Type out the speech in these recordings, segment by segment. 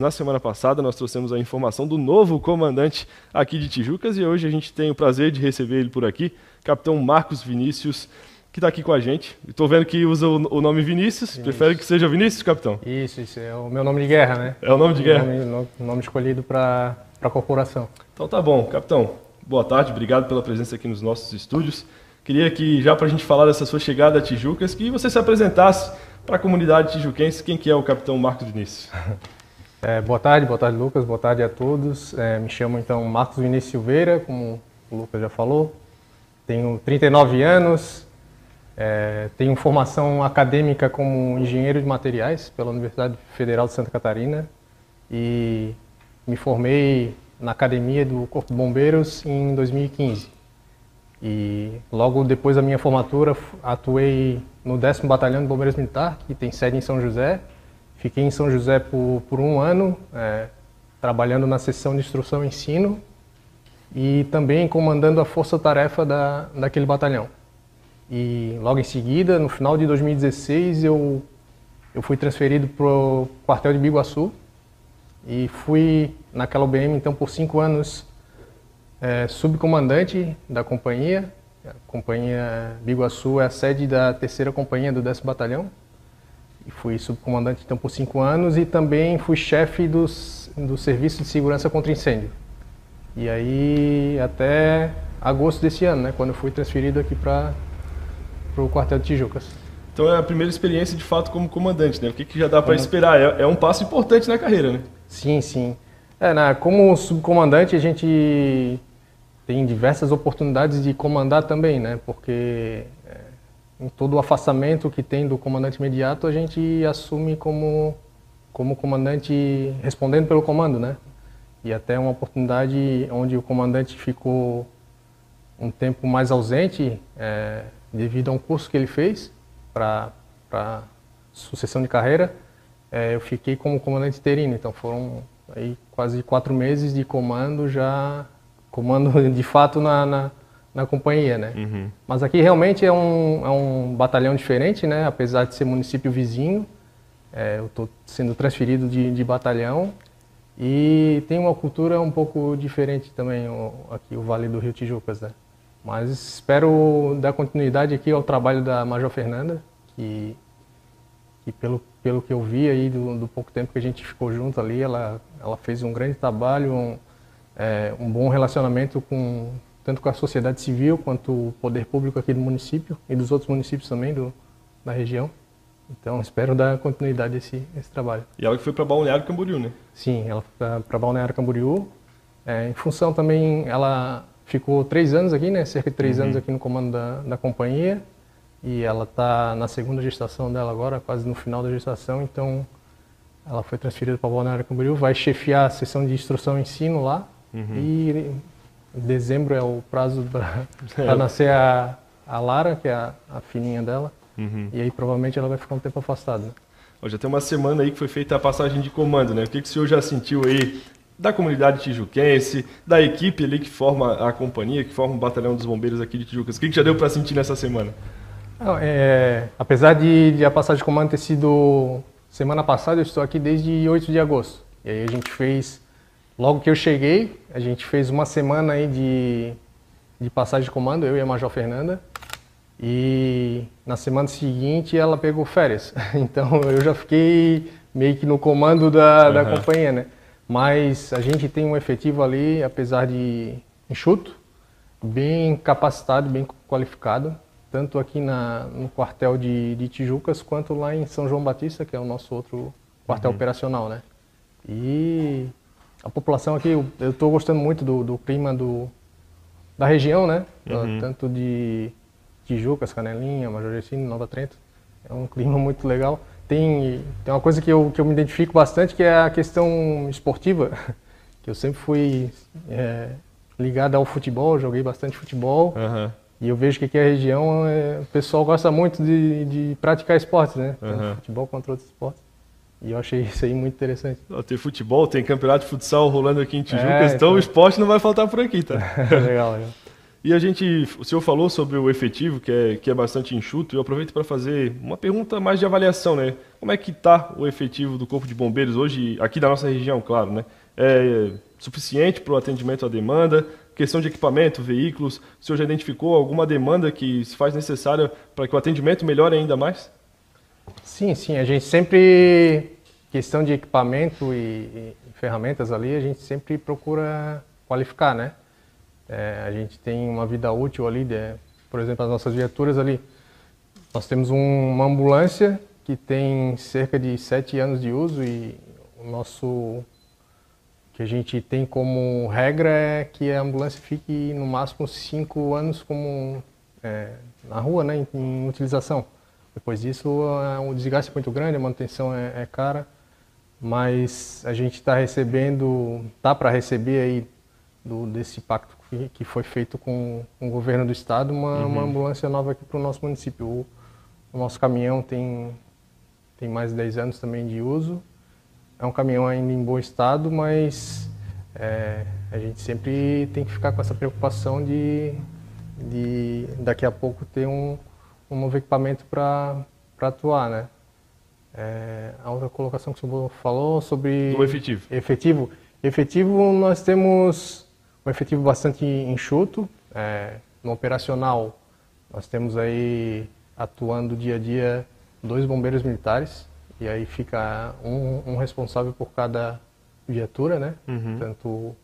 Na semana passada nós trouxemos a informação do novo comandante aqui de Tijucas e hoje a gente tem o prazer de receber ele por aqui, capitão Marcos Vinícius, que está aqui com a gente. Estou vendo que usa o nome Vinícius, Vinícius. prefere que seja Vinícius, capitão? Isso, isso é o meu nome de guerra, né? É o nome de guerra? O nome, nome escolhido para a corporação. Então tá bom, capitão. Boa tarde, obrigado pela presença aqui nos nossos estúdios. Queria que, já para a gente falar dessa sua chegada a Tijucas, que você se apresentasse para a comunidade tijuquense, quem que é o capitão Marcos Vinícius? É, boa tarde, boa tarde Lucas, boa tarde a todos. É, me chamo então Marcos Vinícius Silveira, como o Lucas já falou. Tenho 39 anos, é, tenho formação acadêmica como engenheiro de materiais pela Universidade Federal de Santa Catarina e me formei na academia do Corpo de Bombeiros em 2015. E logo depois da minha formatura atuei no 10º Batalhão de Bombeiros Militar, que tem sede em São José, Fiquei em São José por, por um ano, é, trabalhando na seção de instrução e ensino e também comandando a força-tarefa da, daquele batalhão. E logo em seguida, no final de 2016, eu, eu fui transferido para o quartel de Biguaçu e fui naquela UBM então por cinco anos é, subcomandante da companhia. A companhia Biguaçu é a sede da terceira companhia do 10 Batalhão e fui subcomandante então por cinco anos e também fui chefe dos, do Serviço de Segurança contra Incêndio. E aí até agosto desse ano, né, quando eu fui transferido aqui para o quartel de Tijucas. Então é a primeira experiência de fato como comandante, né? O que, que já dá para esperar? É, é, um passo importante na carreira, né? Sim, sim. É, né, como subcomandante a gente tem diversas oportunidades de comandar também, né? Porque todo o afastamento que tem do comandante imediato, a gente assume como, como comandante respondendo pelo comando, né? E até uma oportunidade onde o comandante ficou um tempo mais ausente é, devido a um curso que ele fez para sucessão de carreira, é, eu fiquei como comandante interino. Então foram aí quase quatro meses de comando já comando de fato na, na na companhia, né? Uhum. Mas aqui realmente é um, é um batalhão diferente, né? Apesar de ser município vizinho, é, eu estou sendo transferido de, de, batalhão e tem uma cultura um pouco diferente também o, aqui o Vale do Rio Tijucas, né? Mas espero dar continuidade aqui ao trabalho da Major Fernanda, que, que pelo, pelo que eu vi aí do, do pouco tempo que a gente ficou junto ali, ela, ela fez um grande trabalho, um, é, um bom relacionamento com, tanto com a sociedade civil quanto o poder público aqui do município e dos outros municípios também do, da região. Então, espero dar continuidade a esse, esse trabalho. E ela que foi para Balneário Camboriú, né? Sim, ela foi para Balneário Camboriú. É, em função também, ela ficou três anos aqui, né? Cerca de três uhum. anos aqui no comando da, da companhia. E ela está na segunda gestação dela agora, quase no final da gestação. Então, ela foi transferida para Balneário Camboriú, vai chefiar a sessão de instrução e ensino lá. Uhum. E dezembro é o prazo para é. nascer a, a Lara, que é a, a fininha dela. Uhum. E aí provavelmente ela vai ficar um tempo afastada. Né? Já tem uma semana aí que foi feita a passagem de comando, né? O que, que o senhor já sentiu aí da comunidade tijuquense, da equipe ali que forma a companhia, que forma o batalhão dos bombeiros aqui de Tijucas? O que, que já deu para sentir nessa semana? É, apesar de, de, a passagem de comando ter sido semana passada, eu estou aqui desde 8 de agosto. E aí a gente fez Logo que eu cheguei, a gente fez uma semana aí de, de passagem de comando, eu e a Major Fernanda. E na semana seguinte ela pegou férias. Então eu já fiquei meio que no comando da, uhum. da companhia, né? Mas a gente tem um efetivo ali, apesar de enxuto, bem capacitado, bem qualificado, tanto aqui na, no quartel de, de Tijucas quanto lá em São João Batista, que é o nosso outro quartel uhum. operacional, né? E a população aqui, eu estou gostando muito do, do, clima do, da região, né? Uhum. Tanto de Tijucas, Canelinha, Majorecino, Nova Trento. É um clima muito legal. Tem, tem uma coisa que eu, que eu me identifico bastante, que é a questão esportiva, que eu sempre fui é, ligado ao futebol, joguei bastante futebol. Uhum. E eu vejo que aqui a região, é, o pessoal gosta muito de, de praticar esportes, né? Tanto uhum. futebol quanto outros esportes. E eu achei isso aí muito interessante. Tem futebol, tem campeonato de futsal rolando aqui em Tijucas, é, então, então, o esporte não vai faltar por aqui, tá? legal, legal. E a gente, o senhor falou sobre o efetivo, que é, que é bastante enxuto, e eu aproveito para fazer uma pergunta mais de avaliação, né? Como é que está o efetivo do Corpo de Bombeiros hoje, aqui da nossa região, claro, né? É suficiente para o atendimento à demanda? Questão de equipamento, veículos, o senhor já identificou alguma demanda que se faz necessária para que o atendimento melhore ainda mais? Sim, sim, a gente sempre, questão de equipamento e, e ferramentas ali, a gente sempre procura qualificar, né? É, a gente tem uma vida útil ali, de, por exemplo, as nossas viaturas ali. Nós temos um, uma ambulância que tem cerca de sete anos de uso e o nosso que a gente tem como regra é que a ambulância fique no máximo cinco anos como é, na rua, né, em, em, utilização. Depois disso, o desgaste é muito grande, a manutenção é, é cara, mas a gente está recebendo, tá para receber aí do, desse pacto que, que foi feito com, com, o governo do estado, uma, uhum. uma ambulância nova aqui para o nosso município. O, o, nosso caminhão tem, tem mais de 10 anos também de uso. É um caminhão ainda em bom estado, mas é, a gente sempre tem que ficar com essa preocupação de, de daqui a pouco ter um, um novo equipamento para atuar, né? É, a outra colocação que o senhor falou sobre... O efetivo. Efetivo. Efetivo, nós temos um efetivo bastante enxuto. É, no operacional, nós temos aí atuando dia a dia dois bombeiros militares e aí fica um, um responsável por cada viatura, né? Uhum. Tanto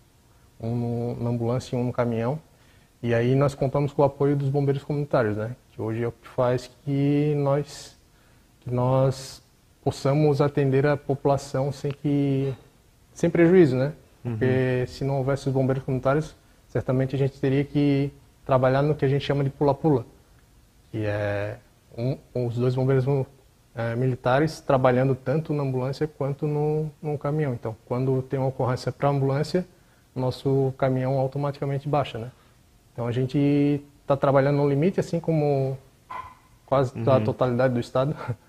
um na ambulância e um no caminhão. E aí nós contamos com o apoio dos bombeiros comunitários, né? Que hoje é o que faz que nós que nós possamos atender a população sem que sem prejuízo, né? Porque uhum. se não houvesse os bombeiros comunitários, certamente a gente teria que trabalhar no que a gente chama de pula-pula, que é um, os dois bombeiros é, militares trabalhando tanto na ambulância quanto no, no caminhão. Então, quando tem uma ocorrência para ambulância, nosso caminhão automaticamente baixa, né? Então a gente está trabalhando no limite, assim como quase uhum. a totalidade do estado.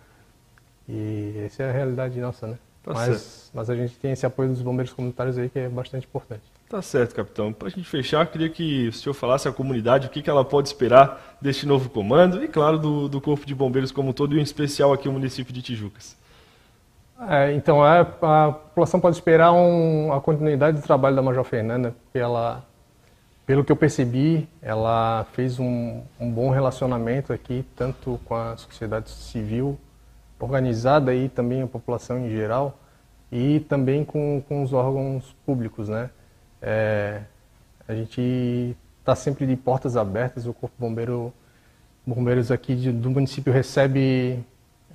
E essa é a realidade nossa, né? Tá mas, mas a gente tem esse apoio dos bombeiros comunitários aí que é bastante importante. Tá certo, capitão. Para a gente fechar, queria que o senhor falasse à comunidade o que, que ela pode esperar deste novo comando e, claro, do, do Corpo de Bombeiros como um todo, e em especial aqui no município de Tijucas. É, então, a, a, população pode esperar um, a continuidade do trabalho da Major Fernanda, porque ela, pelo que eu percebi, ela fez um, um bom relacionamento aqui, tanto com a sociedade civil organizada e também a população em geral e também com, com os órgãos públicos, né? É, a gente está sempre de portas abertas, o Corpo Bombeiro, Bombeiros aqui de, do município recebe,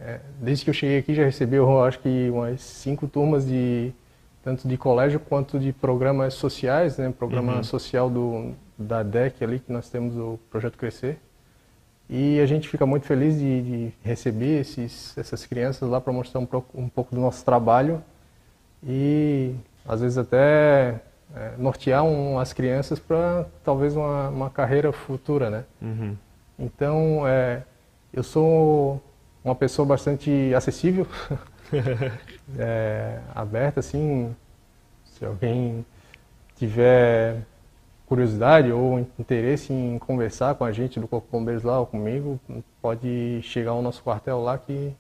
é, desde que eu cheguei aqui já recebeu, acho que umas cinco turmas de tanto de colégio quanto de programas sociais, né? Programa uhum. social do, da DEC ali, que nós temos o Projeto Crescer. E a gente fica muito feliz de, de receber esses, essas crianças lá para mostrar um, um, pouco do nosso trabalho e às vezes até é, nortear um, as crianças para talvez uma, uma, carreira futura, né? Uhum. Então, é, eu sou uma pessoa bastante acessível, é, aberta, assim, se alguém tiver curiosidade ou interesse em conversar com a gente do Corpo de Bombeiros lá ou comigo, pode chegar ao nosso quartel lá que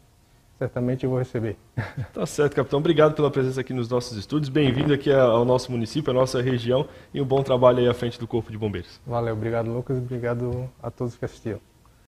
certamente eu vou receber. Tá certo, capitão. Obrigado pela presença aqui nos nossos estúdios. Bem-vindo aqui ao nosso município, à nossa região e um bom trabalho aí à frente do Corpo de Bombeiros. Valeu, obrigado Lucas, obrigado a todos que assistiram.